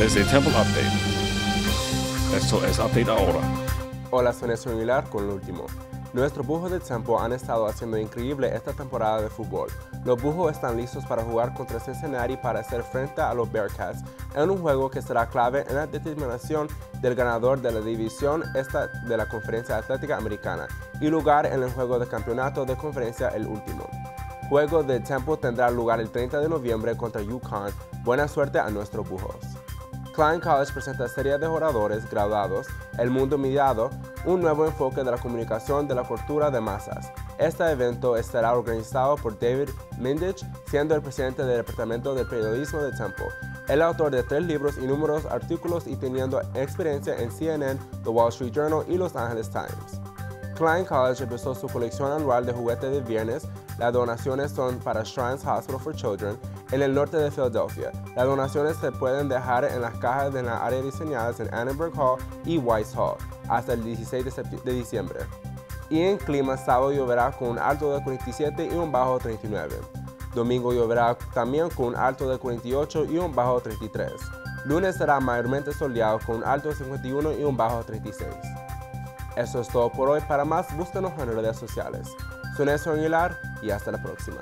desde Temple Update. Esto es Update ahora. Hola, soy Néstor Aguilar con lo último. Nuestros bujos de Temple han estado haciendo increíble esta temporada de fútbol. Los bujos están listos para jugar contra Cincinnati para hacer frente a los Bearcats en un juego que será clave en la determinación del ganador de la división esta de la Conferencia Atlética Americana y lugar en el juego de campeonato de conferencia el último. Juego de Temple tendrá lugar el 30 de noviembre contra UConn. Buena suerte a nuestros bujos. Klein College presenta serie de oradores graduados, El Mundo Mediado, un nuevo enfoque de la comunicación de la cultura de masas. Este evento estará organizado por David Mindich, siendo el presidente del Departamento de Periodismo de Temple, el autor de tres libros y numerosos artículos y teniendo experiencia en CNN, The Wall Street Journal y Los Angeles Times. Klein College empezó su colección anual de juguetes de viernes. Las donaciones son para Shrines Hospital for Children en el norte de Filadelfia. Las donaciones se pueden dejar en las cajas de la área diseñadas en Annenberg Hall y Weiss Hall hasta el 16 de, diciembre. Y en clima, sábado lloverá con un alto de 47 y un bajo 39. Domingo lloverá también con un alto de 48 y un bajo 33. Lunes será mayormente soleado con un alto de 51 y un bajo 36. Eso es todo por hoy. Para más, búscanos en redes sociales. Soy Nelson Aguilar y hasta la próxima.